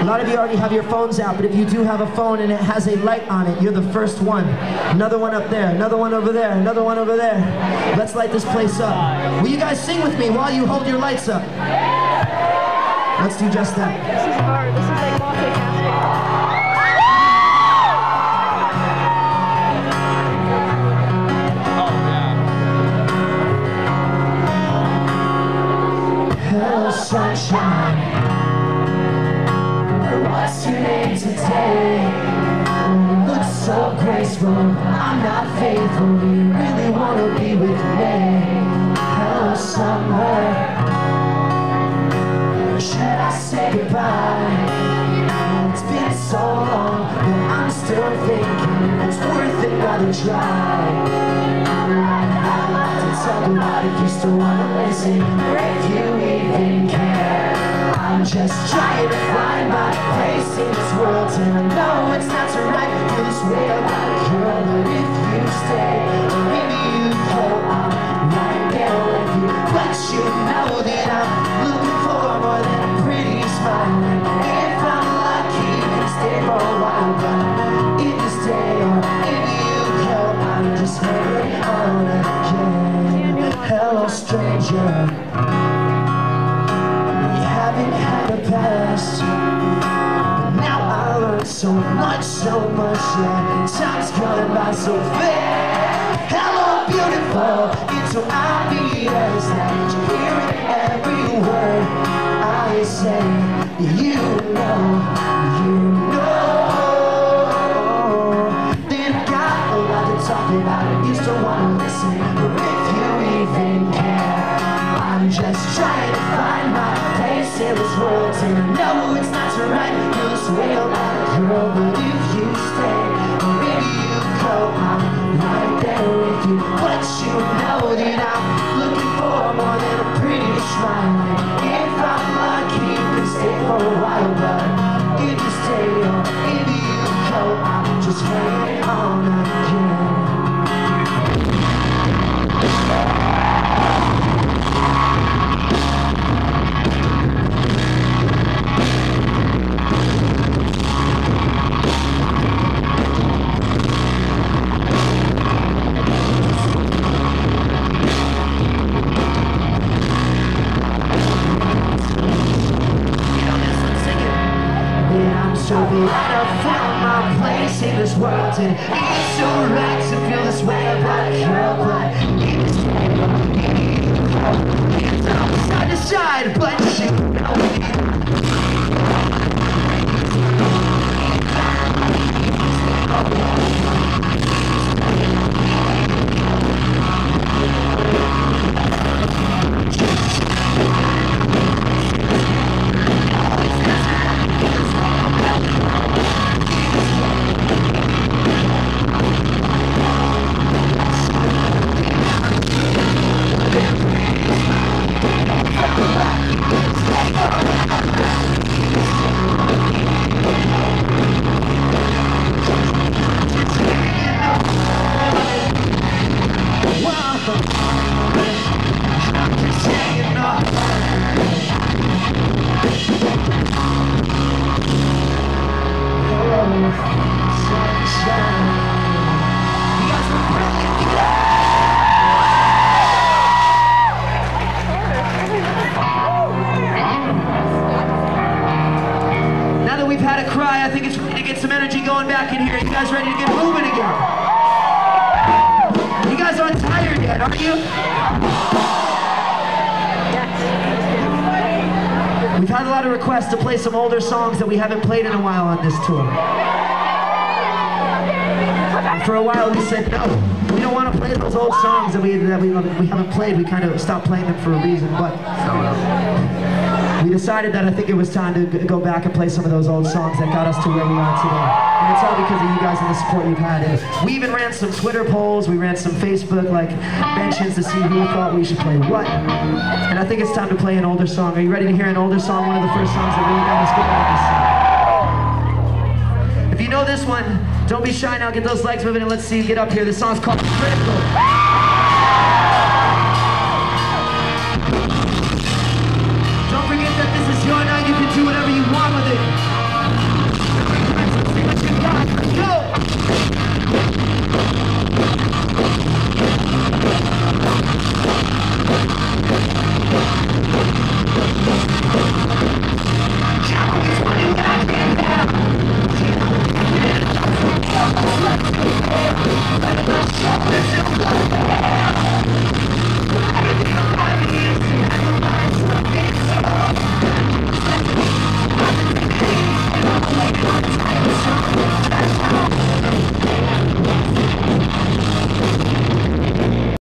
A lot of you already have your phones out, but if you do have a phone and it has a light on it, you're the first one. Another one up there, another one over there, another one over there. Let's light this place up. Will you guys sing with me while you hold your lights up? Let's do just that. This is hard. This is like multitasking. Name today? You look so graceful. I'm not faithful. You really wanna be with me? Hello, summer. Should I say goodbye? It's been so long, but I'm still thinking it's worth another try. To talk about if you still wanna listen, Just trying to find my place in this world, and I know it's not so right. Feel this way about a girl, but if you stay, maybe you go, I'm right there with you. But you know that I'm looking for more than a pretty smile. And if I'm lucky, you can stay for a while, but if you stay or if you go, I'm just hanging on again. Hello, stranger. Past. Now I learned so much, so much. Yeah, time's gone by so fast. Hello, beautiful. It's so obvious that you hear it every word I say. You know, you know. Then got a lot to talk about. and You still wanna Just trying to find my place. In this world And I know it's not so right. Feel this way about a girl But if you stay. Or if you go I'm right there with you. But you know that I'm looking for more than a pretty smile. And if I'm lucky you can stay for a while But if you stay or if you go I'm just hanging on Glad I found my place in this world. And it's so right to feel this way about girl But it's side to side But you know here. You guys ready to get moving again? You guys aren't tired yet, are you? We've had a lot of requests to play some older songs that we haven't played in a while on this tour. For a while we said no, we don't want to play those old songs that we that we, we haven't played. We kind of stopped playing them for a reason, but we decided that I think it was time to go back and play some of those old songs that got us to where we are today it's all because of you guys and the support you've had. And we even ran some Twitter polls, we ran some Facebook like mentions to see who thought we should play what. And I think it's time to play an older song. Are you ready to hear an older song? One of the first songs that we got us going. If you know this one, don't be shy now. Get those legs moving and let's see you get up here. This song's called Critical. Don't forget that